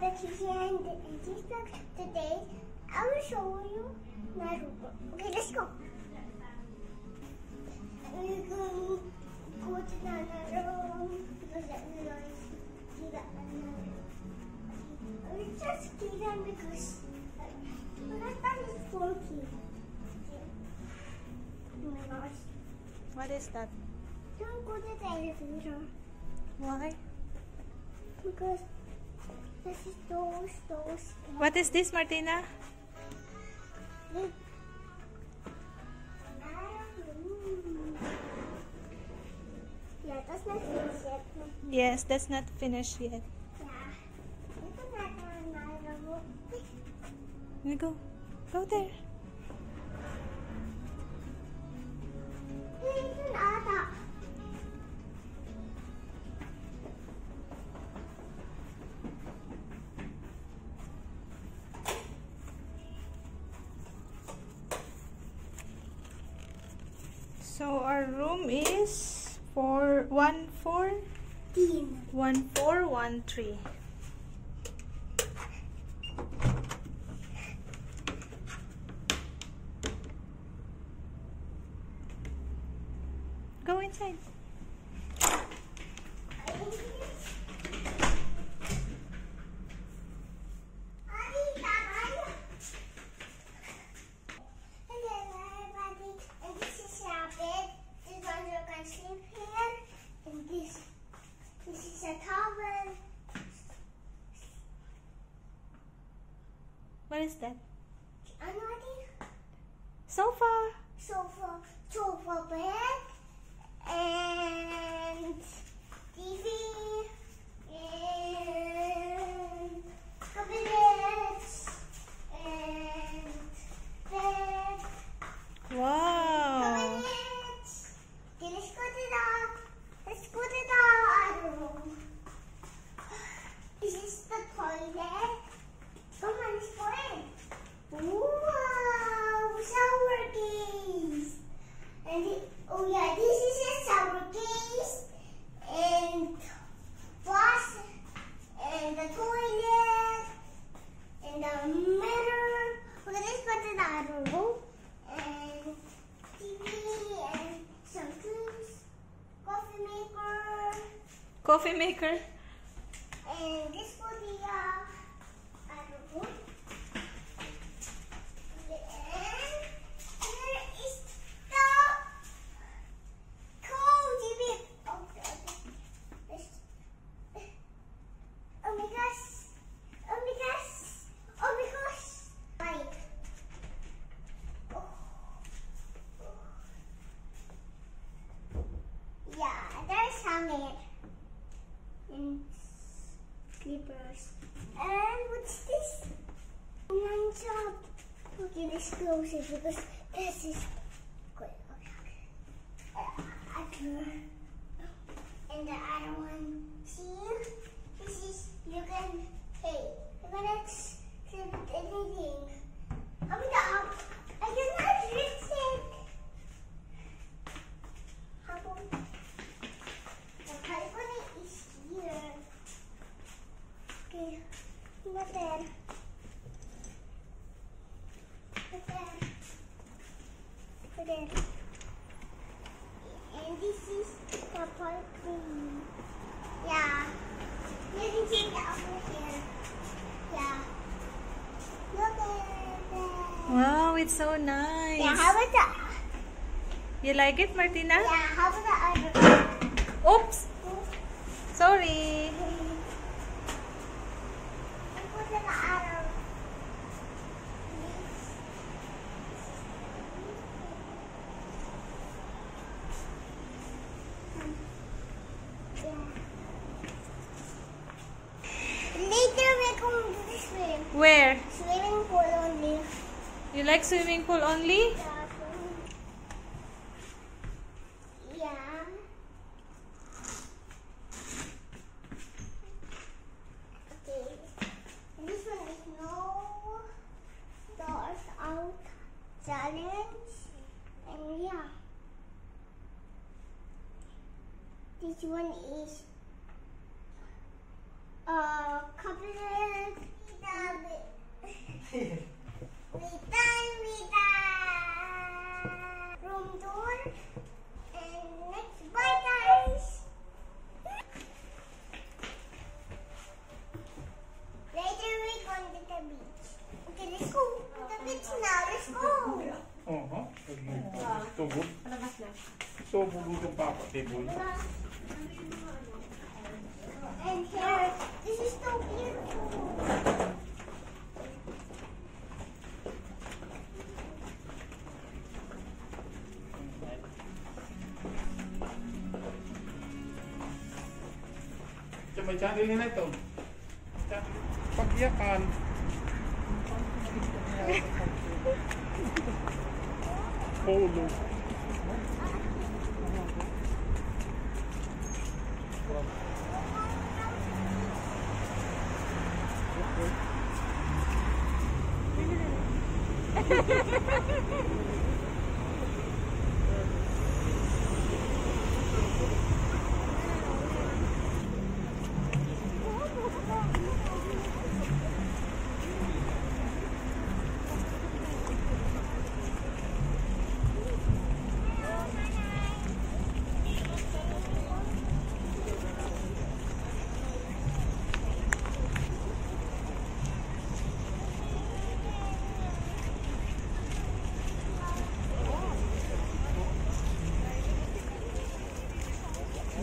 the TV and today. I will show you my Naruto. Okay, let's go. We're going to go to the room because we want to see the another. We just see them because but I thought it's funky. Oh my gosh. What is that? Don't go to the elevator Why? because this is those, those. What is this, Martina? Ah. Yeah, that's not finished yet. Yes, that's not finished yet. Yeah. Look at that one, Naruto. Let me go. Go there. So our room is four one four one four one three. Go inside. Coffee maker. It because this is good. And the other one. See? This is, you can, hey, you can accept anything. I'm the, I cannot reach it. How about the balcony is here. Okay, not there. Not there. Not there. And this is the balcony. Yeah. You can see it over here. Yeah. Look at that. Wow, it's so nice. Yeah, how about the, You like it, Martina? yeah, how about the other one? Oops. Sorry. Later we're going to swim. Where? Swimming pool only. You like swimming pool only? Yeah. Okay. This one is no out challenge. And yeah. This one is Dictionary Tubo. Palabas na. Tubo. And here, this is so beautiful. May channel nila ito. Pagyakan. Pagyakan. Oh, louco. Ha ha ha ha!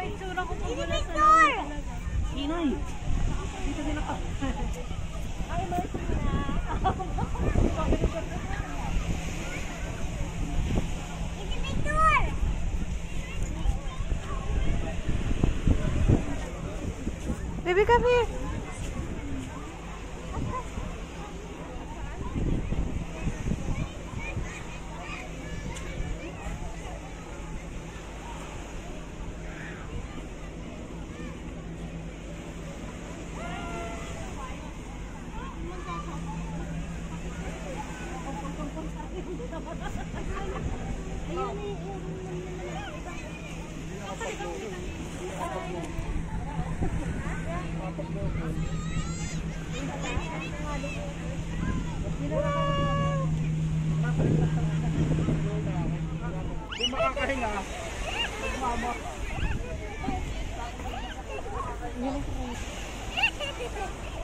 ba yung tsura ko pag wala sa namin talaga? Inay! Dito din ako. Ay, mercy na. Baby, come. Hindi makakahinga. Mama. Hindi makakahinga.